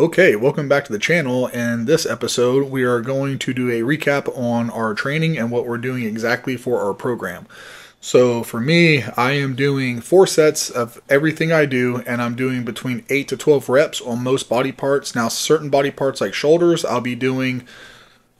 Okay, welcome back to the channel. In this episode, we are going to do a recap on our training and what we're doing exactly for our program. So, for me, I am doing four sets of everything I do, and I'm doing between 8 to 12 reps on most body parts. Now, certain body parts like shoulders, I'll be doing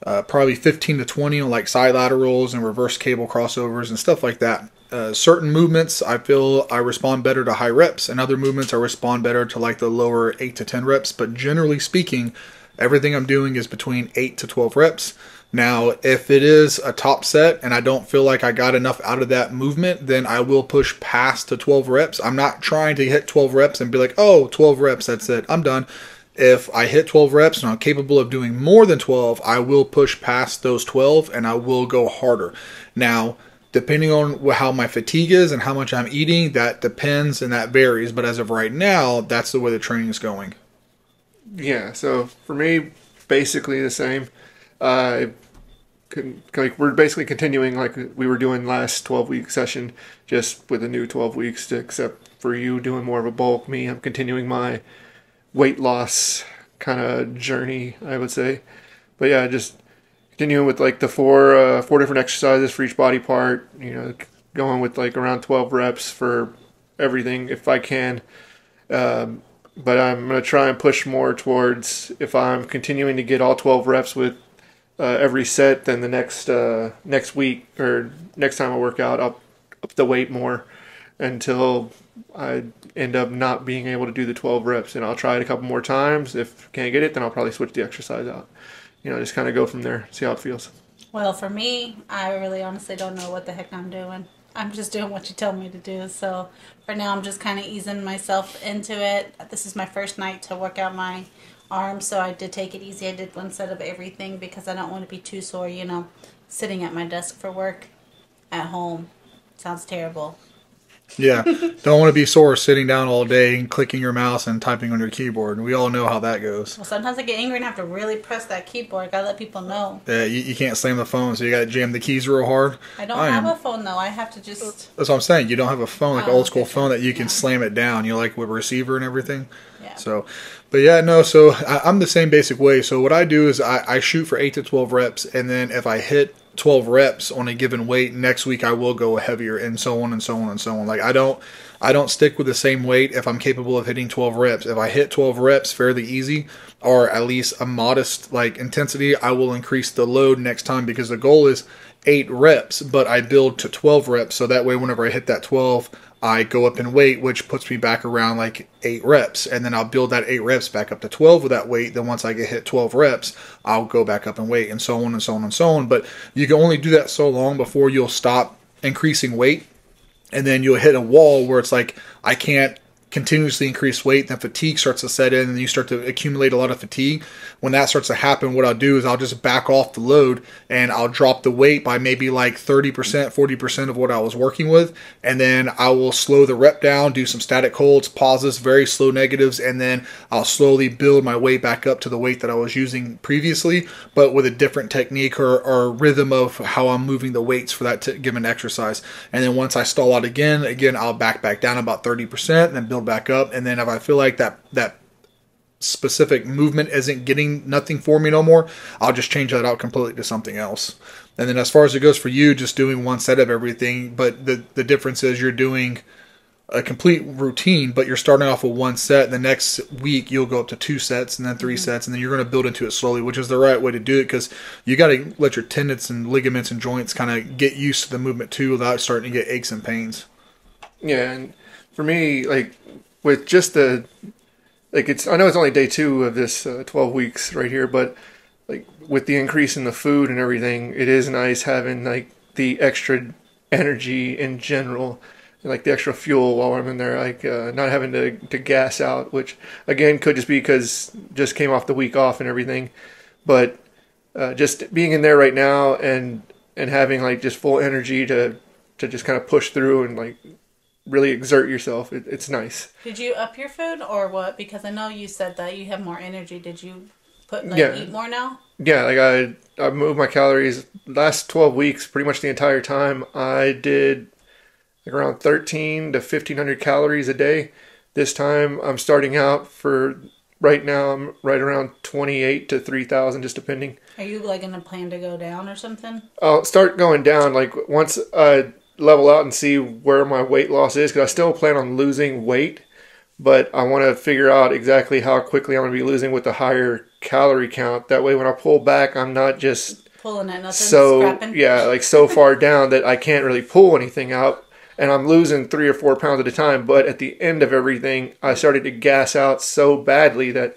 uh, probably 15 to 20 on like side laterals and reverse cable crossovers and stuff like that. Uh, certain movements I feel I respond better to high reps, and other movements I respond better to like the lower 8 to 10 reps. But generally speaking, everything I'm doing is between 8 to 12 reps. Now, if it is a top set and I don't feel like I got enough out of that movement, then I will push past to 12 reps. I'm not trying to hit 12 reps and be like, oh, 12 reps, that's it, I'm done. If I hit 12 reps and I'm capable of doing more than 12, I will push past those 12 and I will go harder. Now, depending on how my fatigue is and how much I'm eating, that depends and that varies. But as of right now, that's the way the training is going. Yeah. So for me, basically the same. Uh, like we're basically continuing like we were doing last 12 week session, just with a new 12 weeks. To, except for you doing more of a bulk, me I'm continuing my weight loss kind of journey, I would say. But yeah, just continuing with like the four uh, four different exercises for each body part. You know, going with like around 12 reps for everything if I can. Um, but I'm gonna try and push more towards if I'm continuing to get all 12 reps with uh, every set, then the next uh, next week or next time I work out, I'll up the weight more until I end up not being able to do the 12 reps, and I'll try it a couple more times. If can't get it, then I'll probably switch the exercise out you know, just kind of go from there, see how it feels. Well, for me, I really honestly don't know what the heck I'm doing. I'm just doing what you tell me to do. So for now, I'm just kind of easing myself into it. This is my first night to work out my arms, so I did take it easy. I did one set of everything because I don't want to be too sore, you know, sitting at my desk for work at home. Sounds terrible. Yeah, don't want to be sore sitting down all day and clicking your mouse and typing on your keyboard. We all know how that goes. Well, sometimes I get angry and have to really press that keyboard. Gotta let people know. Yeah, you, you can't slam the phone, so you gotta jam the keys real hard. I don't I have am, a phone though. I have to just. That's what I'm saying. You don't have a phone like oh, old school phone that you can yeah. slam it down. You know, like with a receiver and everything. Yeah. So, but yeah, no. So I, am the same basic way. So what I do is I, I shoot for eight to twelve reps, and then if I hit 12 reps on a given weight next week i will go heavier and so on and so on and so on like i don't I don't stick with the same weight if I'm capable of hitting 12 reps. If I hit 12 reps fairly easy or at least a modest like intensity, I will increase the load next time because the goal is 8 reps, but I build to 12 reps so that way whenever I hit that 12, I go up in weight, which puts me back around like eight reps, and then I'll build that eight reps back up to 12 with that weight. Then once I get hit 12 reps, I'll go back up in weight, and so on and so on and so on. But you can only do that so long before you'll stop increasing weight and then you'll hit a wall where it's like I can't continuously increase weight, then fatigue starts to set in, and you start to accumulate a lot of fatigue. When that starts to happen, what I'll do is I'll just back off the load and I'll drop the weight by maybe like 30%, 40% of what I was working with, and then I will slow the rep down, do some static holds, pauses, very slow negatives, and then I'll slowly build my weight back up to the weight that I was using previously, but with a different technique or, or rhythm of how I'm moving the weights for that t- given exercise. And then once I stall out again, again, I'll back back down about 30% and then build build back up. And then if I feel like that that specific movement isn't getting nothing for me no more, I'll just change that out completely to something else. And then as far as it goes for you, just doing one set of everything, but the the difference is you're doing a complete routine, but you're starting off with one set. And the next week, you'll go up to two sets and then 3 mm-hmm. sets, and then you're going to build into it slowly, which is the right way to do it because you got to let your tendons and ligaments and joints kind of get used to the movement too without starting to get aches and pains. Yeah, and for me, like with just the like it's I know it's only day two of this uh, 12 weeks right here, but like with the increase in the food and everything, it is nice having like the extra energy in general, like the extra fuel while I'm in there, like uh, not having to to gas out, which again could just be because just came off the week off and everything, but uh, just being in there right now and and having like just full energy to to just kind of push through and like really exert yourself. It, it's nice. Did you up your food or what? Because I know you said that you have more energy. Did you put like yeah. eat more now? Yeah, like I I moved my calories last 12 weeks pretty much the entire time. I did like around 13 to 1500 calories a day. This time I'm starting out for right now I'm right around 28 to 3,000, just depending. Are you like in a plan to go down or something? I'll start going down like once I level out and see where my weight loss is because I still plan on losing weight, but I want to figure out exactly how quickly I'm going to be losing with the higher calorie count. That way, when I pull back, I'm not just pulling. So scrapping. yeah, like so far down that I can't really pull anything out and I'm losing three or four pounds at a time. But at the end of everything, I started to gas out so badly that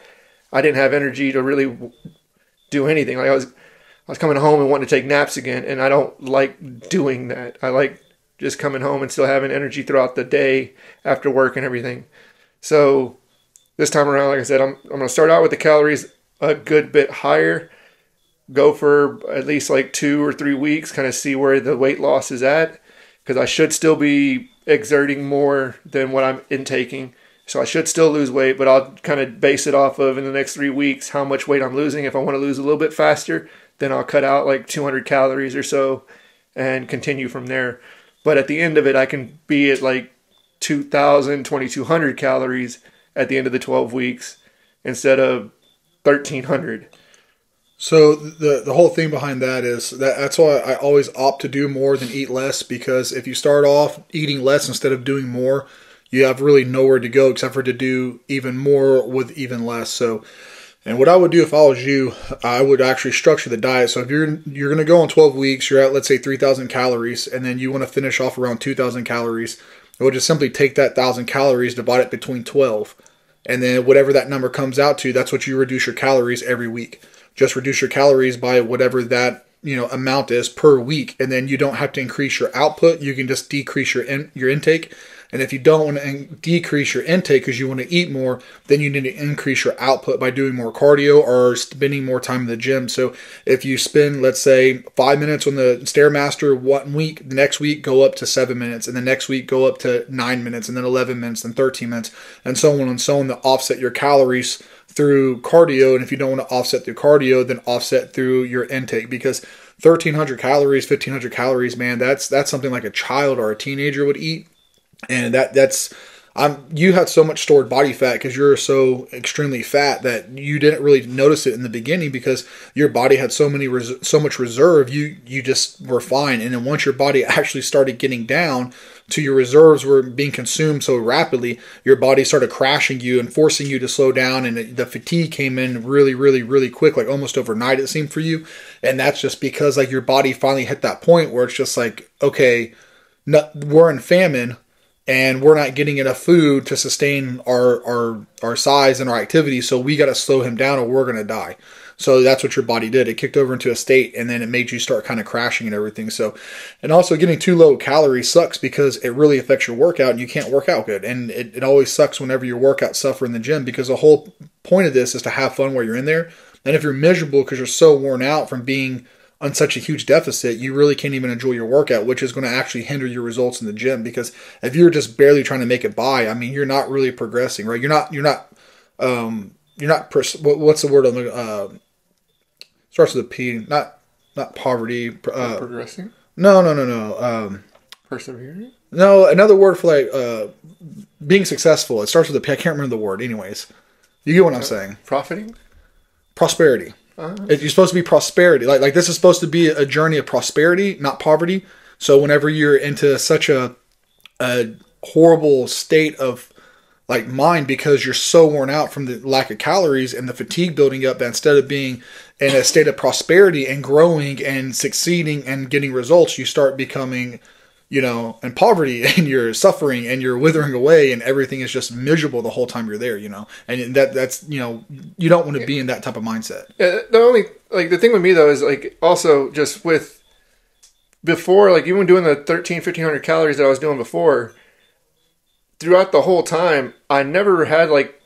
I didn't have energy to really do anything. Like I was, I was coming home and wanting to take naps again, and I don't like doing that. I like just coming home and still having energy throughout the day after work and everything. So this time around, like I said, I'm I'm gonna start out with the calories a good bit higher. Go for at least like two or three weeks, kind of see where the weight loss is at because I should still be exerting more than what I'm intaking. So I should still lose weight, but I'll kind of base it off of in the next three weeks how much weight I'm losing. If I want to lose a little bit faster, then I'll cut out like 200 calories or so and continue from there. But at the end of it, I can be at like 2,000, 2,200 calories at the end of the 12 weeks instead of 1,300. So the the whole thing behind that is that that's why I always opt to do more than eat less because if you start off eating less instead of doing more, you have really nowhere to go except for to do even more with even less. So and what I would do if I was you, I would actually structure the diet. So if you're you're going to go on 12 weeks, you're at let's say 3,000 calories, and then you want to finish off around 2,000 calories, I would just simply take that thousand calories, divide it between 12, and then whatever that number comes out to, that's what you reduce your calories every week. Just reduce your calories by whatever that you know amount is per week and then you don't have to increase your output. You can just decrease your in, your intake and if you don't want to in- decrease your intake because you want to eat more then you need to increase your output by doing more cardio or spending more time in the gym so if you spend let's say five minutes on the stairmaster one week the next week go up to seven minutes and the next week go up to nine minutes and then 11 minutes and 13 minutes and so on and so on to offset your calories through cardio. And if you don't want to offset through cardio, then offset through your intake because 1300 calories, 1500 calories, man, that's that's something like a child or a teenager would eat. And that that's I'm you had so much stored body fat because you're so extremely fat that you didn't really notice it in the beginning because your body had so many res- so much reserve you you just were fine. And then once your body actually started getting down to your reserves were being consumed so rapidly your body started crashing you and forcing you to slow down. And the fatigue came in really really really quick like almost overnight it seemed for you. And that's just because like your body finally hit that point where it's just like okay no, we're in famine and we're not getting enough food to sustain our our our size and our activity so we got to slow him down or we're going to die. So that's what your body did. It kicked over into a state and then it made you start kind of crashing and everything. So and also getting too low calories sucks because it really affects your workout and you can't work out good. And it, it always sucks whenever your workouts suffer in the gym because the whole point of this is to have fun while you're in there. And if you're miserable because you're so worn out from being on such a huge deficit, you really can't even enjoy your workout, which is going to actually hinder your results in the gym. Because if you're just barely trying to make it by, I mean, you're not really progressing, right? You're not, you're not, um, you're not. Pers- what's the word on the? Uh, starts with a P. Not, not poverty. Uh, progressing. No, no, no, no. Um, Persevering. No, another word for like uh, being successful. It starts with a P. I can't remember the word. Anyways, you get what I'm saying. Profiting. Prosperity. Uh-huh. You're supposed to be prosperity. Like like this is supposed to be a journey of prosperity, not poverty. So whenever you're into such a a horrible state of like mind because you're so worn out from the lack of calories and the fatigue building up that instead of being in a state of prosperity and growing and succeeding and getting results, you start becoming you know, and poverty and you're suffering and you're withering away and everything is just miserable the whole time you're there, you know. And that that's, you know, you don't want to be in that type of mindset. Yeah, the only like the thing with me though is like also just with before like even doing the 13 1500 calories that I was doing before throughout the whole time, I never had like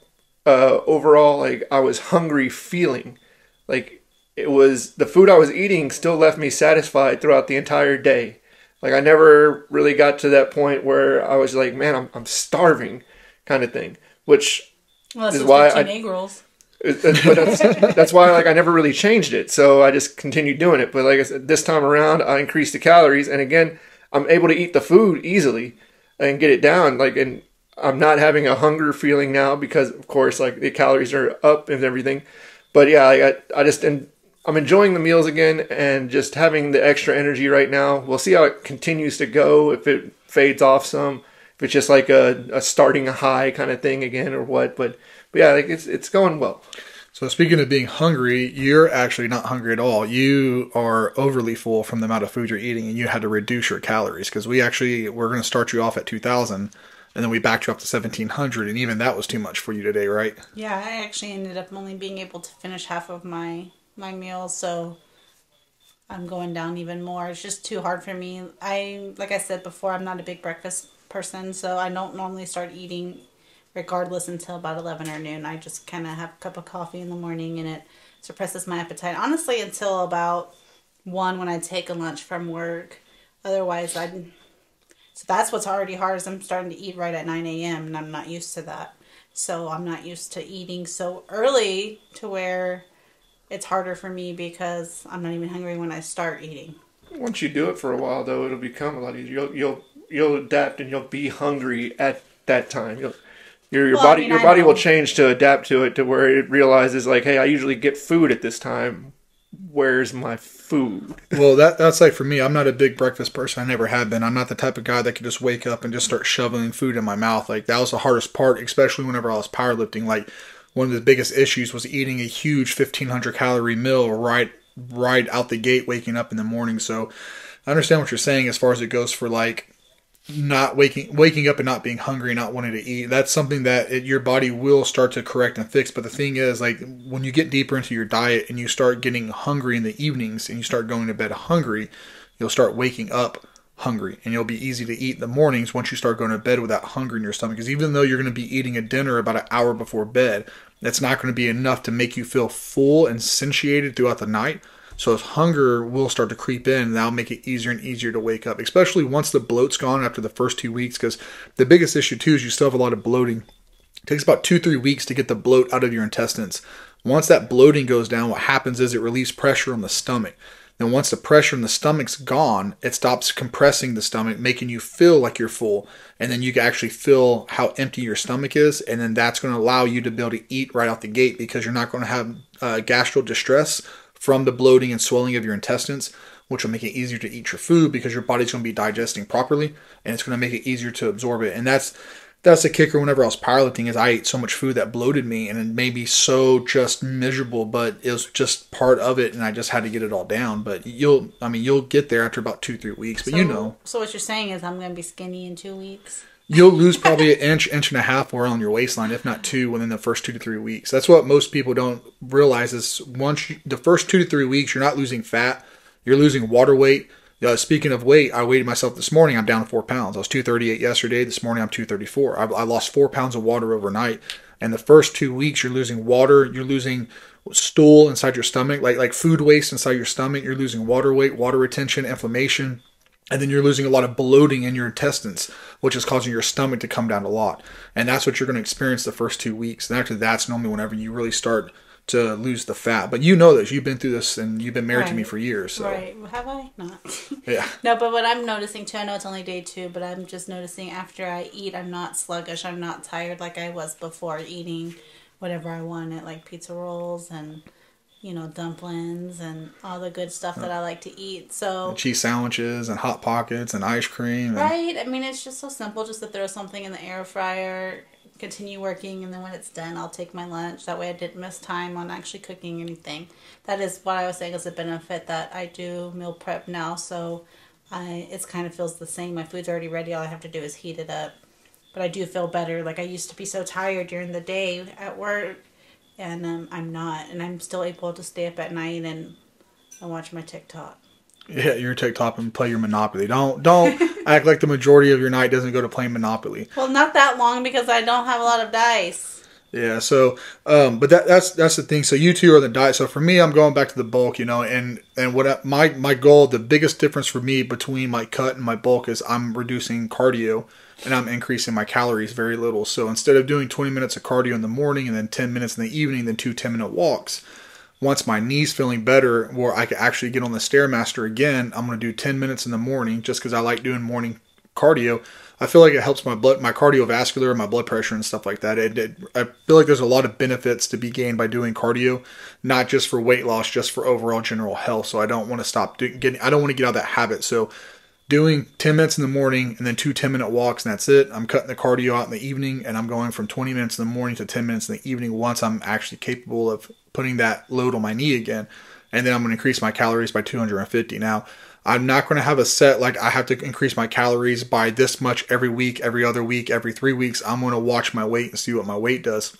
uh overall like I was hungry feeling. Like it was the food I was eating still left me satisfied throughout the entire day like I never really got to that point where I was like, man, I'm I'm starving, kind of thing. Which well, is why I. Rolls. but that's, that's why like I never really changed it. So I just continued doing it. But like I said, this time around I increased the calories and again I'm able to eat the food easily and get it down. Like and I'm not having a hunger feeling now because, of course, like the calories are up and everything. But yeah, I, I just and I'm enjoying the meals again and just having the extra energy right now. We'll see how it continues to go. If it fades off some, if it's just like a, a starting high kind of thing again or what. But but yeah, like it's it's going well. So speaking of being hungry, you're actually not hungry at all. You are overly full from the amount of food you're eating, and you had to reduce your calories because we actually we're going to start you off at 2,000, and then we backed you up to 1,700, and even that was too much for you today, right? Yeah, I actually ended up only being able to finish half of my my meals, so I'm going down even more. It's just too hard for me. I like I said before, I'm not a big breakfast person, so I don't normally start eating regardless until about 11 or noon. I just kind of have a cup of coffee in the morning and it suppresses my appetite. Honestly, until about 1 when I take a lunch from work. Otherwise, I'd. So that's what's already hard is I'm starting to eat right at 9 a.m. and I'm not used to that. So I'm not used to eating so early to where it's harder for me because I'm not even hungry when I start eating. Once you do it for a while, though, it'll become a lot easier. You'll you'll you'll adapt and you'll be hungry at that time. You'll your, your well, body I mean, your I body know. will change to adapt to it to where it realizes like, hey, I usually get food at this time. Where's my food? well, that that's like for me. I'm not a big breakfast person. I never have been. I'm not the type of guy that could just wake up and just start shoveling food in my mouth. Like that was the hardest part, especially whenever I was powerlifting. Like one of the biggest issues was eating a huge 1500 calorie meal right right out the gate, waking up in the morning. So I understand what you're saying as far as it goes for like not waking waking up and not being hungry not wanting to eat that's something that it, your body will start to correct and fix but the thing is like when you get deeper into your diet and you start getting hungry in the evenings and you start going to bed hungry you'll start waking up hungry and you'll be easy to eat in the mornings once you start going to bed with that hunger in your stomach because even though you're going to be eating a dinner about an hour before bed that's not going to be enough to make you feel full and satiated throughout the night so as hunger will start to creep in, that'll make it easier and easier to wake up, especially once the bloat's gone after the first two weeks. Because the biggest issue too is you still have a lot of bloating. It takes about two, three weeks to get the bloat out of your intestines. Once that bloating goes down, what happens is it relieves pressure on the stomach. Then once the pressure in the stomach's gone, it stops compressing the stomach, making you feel like you're full. And then you can actually feel how empty your stomach is. And then that's going to allow you to be able to eat right out the gate because you're not going to have uh, gastro distress from the bloating and swelling of your intestines, which will make it easier to eat your food because your body's going to be digesting properly and it's going to make it easier to absorb it. And that's that's the kicker whenever I was powerlifting is I ate so much food that bloated me and it made me so just miserable, but it was just part of it and I just had to get it all down. But you'll I mean you'll get there after about two, three weeks. But so, you know. So what you're saying is I'm gonna be skinny in two weeks? you'll lose probably an inch, inch and a half more on your waistline, if not two, within the first two to three weeks. That's what most people don't realize is once you, the first two to three weeks, you're not losing fat, you're losing water weight. Uh, speaking of weight, I weighed myself this morning. I'm down four pounds. I was 238 yesterday. This morning I'm 234. I, I lost four pounds of water overnight. And the first two weeks, you're losing water. You're losing stool inside your stomach, like like food waste inside your stomach. You're losing water weight, water retention, inflammation and then you're losing a lot of bloating in your intestines, which is causing your stomach to come down a lot. And that's what you're going to experience the first two weeks. And after that's normally whenever you really start to lose the fat. But you know this. You've been through this and you've been married right. to me for years. So. Right. Have I? Not. yeah. No, but what I'm noticing too, I know it's only day two, but I'm just noticing after I eat, I'm not sluggish. I'm not tired like I was before eating whatever I wanted, like pizza rolls and you know, dumplings and all the good stuff that I like to eat. So and cheese sandwiches and hot pockets and ice cream. And... Right. I mean, it's just so simple, just to throw something in the air fryer, continue working, and then when it's done, I'll take my lunch. That way, I didn't miss time on actually cooking anything. That is what I was saying is a benefit that I do meal prep now. So I it kind of feels the same. My food's already ready. All I have to do is heat it up. But I do feel better. Like I used to be so tired during the day at work and um, I'm not, and I'm still able to stay up at night and and watch my TikTok. Yeah, your TikTok and play your Monopoly. Don't don't act like the majority of your night doesn't go to playing Monopoly. Well, not that long because I don't have a lot of dice. Yeah, so um, but that that's that's the thing. So you two are the diet. So for me, I'm going back to the bulk, you know, and and what I, my my goal, the biggest difference for me between my cut and my bulk is I'm reducing cardio and I'm increasing my calories very little. So instead of doing 20 minutes of cardio in the morning and then 10 minutes in the evening, then two 10 minute walks, once my knee's feeling better, where I can actually get on the Stairmaster again, I'm going to do 10 minutes in the morning just because I like doing morning cardio, I feel like it helps my blood, my cardiovascular, my blood pressure, and stuff like that. It, it, I feel like there's a lot of benefits to be gained by doing cardio, not just for weight loss, just for overall general health. So I don't want to stop doing, getting. I don't want to get out of that habit. So doing 10 minutes in the morning and then two 10 minute walks and that's it. I'm cutting the cardio out in the evening and I'm going from 20 minutes in the morning to 10 minutes in the evening once I'm actually capable of putting that load on my knee again. And then I'm going to increase my calories by 250. Now, I'm not going to have a set like I have to increase my calories by this much every week, every other week, every three weeks. I'm going to watch my weight and see what my weight does.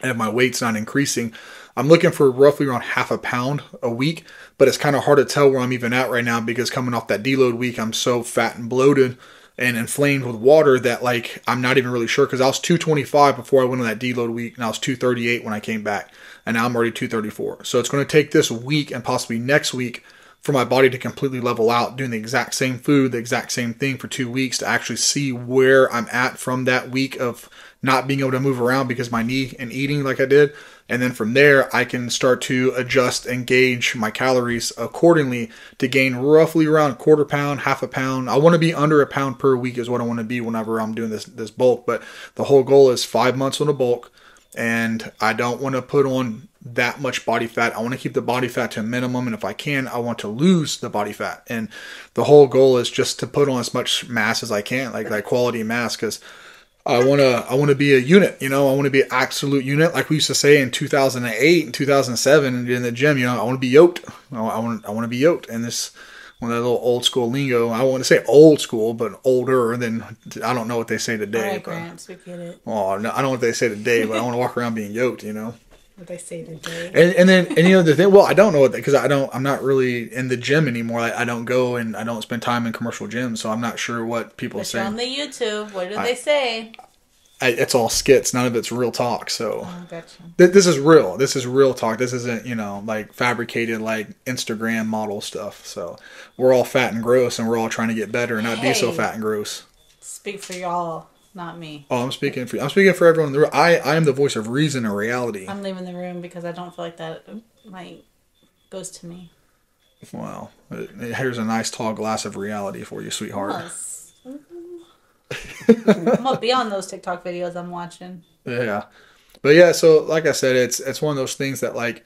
And if my weight's not increasing, I'm looking for roughly around half a pound a week, but it's kind of hard to tell where I'm even at right now because coming off that deload week, I'm so fat and bloated and inflamed with water that like I'm not even really sure because I was 225 before I went on that deload week and I was 238 when I came back and now I'm already 234. So it's going to take this week and possibly next week for my body to completely level out, doing the exact same food, the exact same thing for two weeks to actually see where I'm at from that week of not being able to move around because my knee and eating like I did. And then from there, I can start to adjust and gauge my calories accordingly to gain roughly around a quarter pound, half a pound. I want to be under a pound per week is what I want to be whenever I'm doing this this bulk. But the whole goal is five months on a bulk, and I don't want to put on that much body fat. I want to keep the body fat to a minimum, and if I can, I want to lose the body fat. And the whole goal is just to put on as much mass as I can, like that quality mass, because I want to I want to be a unit. You know, I want to be an absolute unit, like we used to say in 2008 and 2007 in the gym. You know, I want to be yoked. I want I want to be yoked, and this. Of that little old school lingo. I want to say old school, but older than I don't know what they say today. Right, Grants, we get it. Oh, no, I don't know what they say today, but I want to walk around being yoked. You know what they say today. And, and then and you know the thing. Well, I don't know what because I don't. I'm not really in the gym anymore. I, I, don't go and I don't spend time in commercial gyms, so I'm not sure what people say. On the YouTube, what do I, they say? I, it's all skits. None of it's real talk. So oh, gotcha. th- this is real. This is real talk. This isn't you know like fabricated like Instagram model stuff. So we're all fat and gross, and we're all trying to get better and not hey, be so fat and gross. Speak for y'all not me. Oh, I'm speaking for I'm speaking for everyone in the room. I I am the voice of reason and reality. I'm leaving the room because I don't feel like that um, like goes to me. Well, uh, here's a nice tall glass of reality for you, sweetheart. Yes. Mm-hmm. I'm gonna be on those TikTok videos I'm watching. Yeah, but yeah. So like I said, it's it's one of those things that like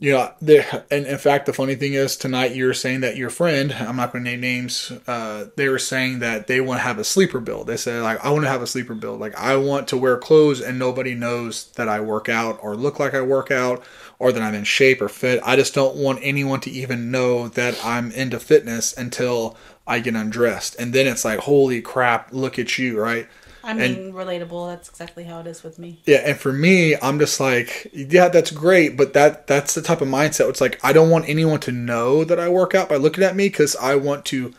you know, there, and in fact, the funny thing is, tonight you're saying that your friend, I'm not going to name names, uh, they were saying that they want to have a sleeper build. They said, like, I want to have a sleeper build. Like, I want to wear clothes and nobody knows that I work out or look like I work out or that I'm in shape or fit. I just don't want anyone to even know that I'm into fitness until I get undressed. And then it's like, holy crap, look at you, right? I mean, and, relatable. That's exactly how it is with me. Yeah, and for me, I'm just like, yeah, that's great, but that that's the type of mindset. It's like I don't want anyone to know that I work out by looking at me because I want to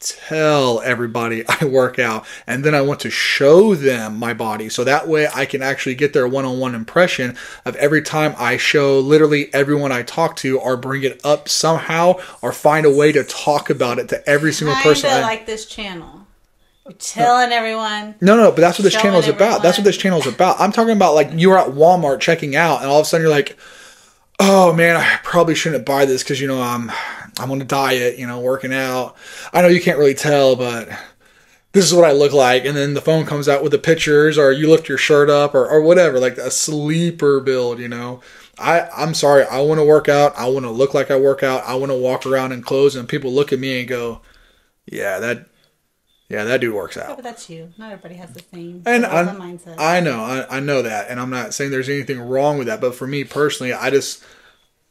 tell everybody I work out, and then I want to show them my body, so that way I can actually get their one-on-one impression of every time I show literally everyone I talk to, or bring it up somehow, or find a way to talk about it to every single Kinda person. I like this channel telling everyone. No, no, but that's what this channel is about. That's what this channel is about. I'm talking about like you're at Walmart checking out, and all of a sudden you're like, "Oh man, I probably shouldn't buy this because you know I'm I'm on a diet, you know, working out. I know you can't really tell, but." This is what I look like, and then the phone comes out with the pictures, or you lift your shirt up, or, or whatever, like a sleeper build, you know. I, I'm sorry, I want to work out. I want to look like I work out. I want to walk around in clothes, and people look at me and go, "Yeah, that yeah, that dude works out. Yeah, but that's you. Not everybody has the same and I, mindset. I know, I, I know that, and I'm not saying there's anything wrong with that. But for me personally, I just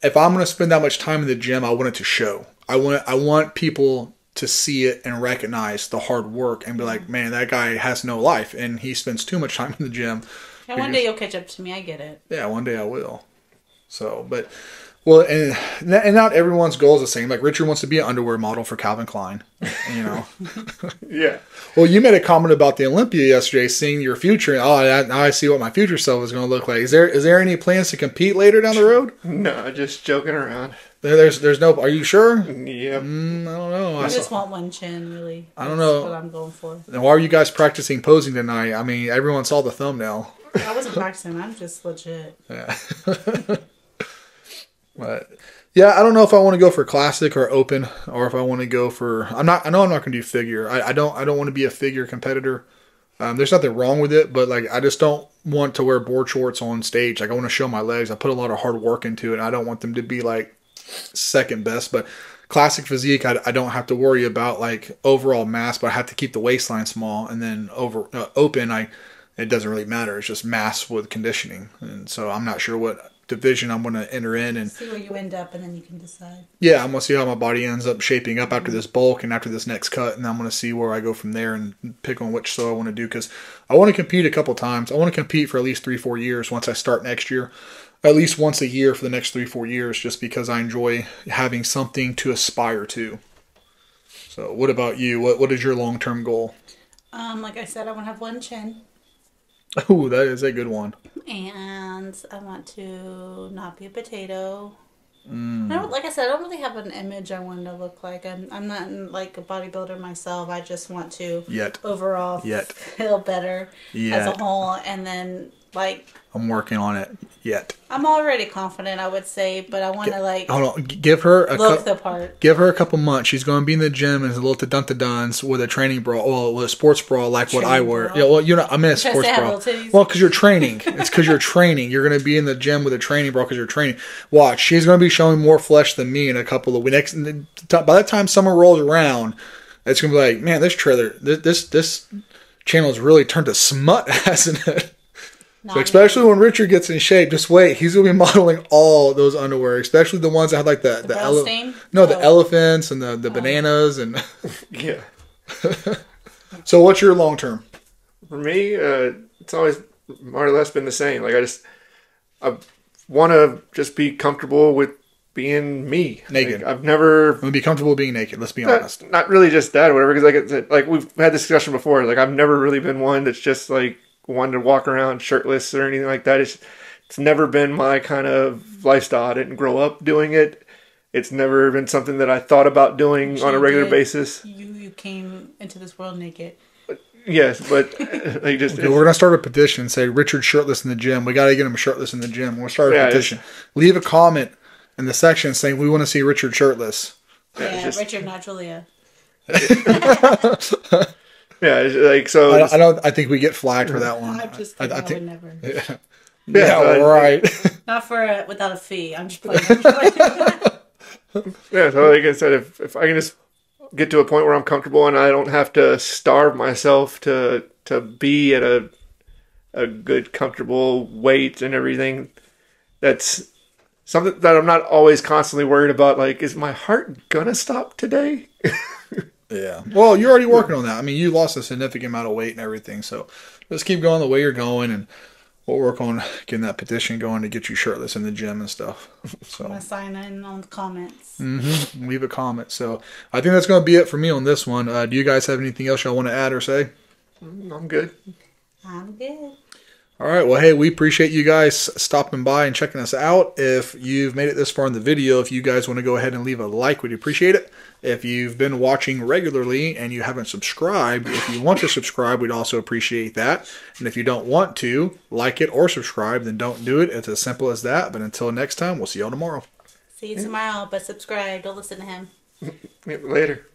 if I'm going to spend that much time in the gym, I want it to show. I want I want people to see it and recognize the hard work and be like, mm-hmm. man, that guy has no life and he spends too much time in the gym. Yeah, one day you'll catch up to me. I get it. Yeah, one day I will. So, but well, and and not everyone's goal is the same. Like Richard wants to be an underwear model for Calvin Klein, you know. yeah. Well, you made a comment about the Olympia yesterday, seeing your future. Oh, now I see what my future self is going to look like. Is there is there any plans to compete later down the road? No, just joking around. There, there's there's no. Are you sure? Yeah. Mm, I don't know. I, I just want one chin, really. I don't know what I'm going for. And why are you guys practicing posing tonight? I mean, everyone saw the thumbnail. I wasn't practicing. I'm just legit. Yeah. But Yeah, I don't know if I want to go for classic or open, or if I want to go for. I'm not. I know I'm not going to do figure. I, I don't. I don't want to be a figure competitor. Um, there's nothing wrong with it, but like I just don't want to wear board shorts on stage. Like I want to show my legs. I put a lot of hard work into it. I don't want them to be like second best. But classic physique, I, I don't have to worry about like overall mass, but I have to keep the waistline small. And then over uh, open, I it doesn't really matter. It's just mass with conditioning. And so I'm not sure what division I'm going to enter in and see where you end up, and then you can decide. Yeah, I'm going to see how my body ends up shaping up after this bulk and after this next cut, and I'm going to see where I go from there and pick on which sew I want to do because I want to compete a couple times. I want to compete for at least three, four years once I start next year. At least once a year for the next three, four years, just because I enjoy having something to aspire to. So, what about you? What What is your long term goal? Um, like I said, I want to have one chin. Oh, that is a good one. And I want to not be a potato. Mm. I like I said, I don't really have an image I want to look like. I'm, I'm not like a bodybuilder myself. I just want to Yet. overall Yet. feel better Yet. as a whole. And then like I'm working on it yet. I'm already confident, I would say, but I want to like hold on. Give her a look cu- the part. Give her a couple months. She's going to be in the gym and a little dun duns with a training bra, well, with a sports bra like training what I wear. Bra. Yeah, well, you know, I mean a sports bra. Well, because you're training. it's because you're training. You're going to be in the gym with a training bra because you're training. Watch, she's going to be showing more flesh than me in a couple of weeks. By the time summer rolls around, it's going to be like, man, this trailer, this this, this channel has really turned to smut, hasn't it? So especially when Richard gets in shape, just wait. He's gonna be modeling all those underwear, especially the ones that have like the the, the ele- no oh. the elephants and the the oh. bananas and yeah. so what's your long term? For me, uh, it's always more or less been the same. Like I just I want to just be comfortable with being me. Naked. Like, I've never. I'm be comfortable being naked. Let's be not, honest. Not really just that, or whatever. Because like, like we've had this discussion before. Like I've never really been one that's just like one to walk around shirtless or anything like that. It's it's never been my kind of lifestyle. I didn't grow up doing it. It's never been something that I thought about doing on a regular did. basis. You you came into this world naked. Yes, but like just okay, we're gonna start a petition. Say Richard shirtless in the gym. We got to get him shirtless in the gym. We'll start a yeah, petition. Leave a comment in the section saying we want to see Richard shirtless. Yeah, just, Richard, not Julia. Yeah, like so. I, I, don't. I think we get flagged for that one. I'm just. I, I, I think never. Yeah, yeah, yeah right. Not for a, without a fee. I'm just playing. yeah, so like I said, if if I can just get to a point where I'm comfortable and I don't have to starve myself to to be at a a good comfortable weight and everything, that's something that I'm not always constantly worried about. Like, is my heart gonna stop today? Yeah. Well, you're already working on that. I mean, you lost a significant amount of weight and everything. So let's keep going the way you're going, and we'll work on getting that petition going to get you shirtless in the gym and stuff. So I'm gonna sign in on the comments. Mm-hmm. Leave a comment. So I think that's gonna be it for me on this one. Uh, do you guys have anything else y'all want to add or say? I'm good. I'm good. All right. Well, hey, we appreciate you guys stopping by and checking us out. If you've made it this far in the video, if you guys want to go ahead and leave a like, we'd appreciate it. If you've been watching regularly and you haven't subscribed, if you want to subscribe, we'd also appreciate that. And if you don't want to like it or subscribe, then don't do it. It's as simple as that. But until next time, we'll see y'all tomorrow. See you tomorrow, but subscribe. Don't listen to him. Later.